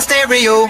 stereo.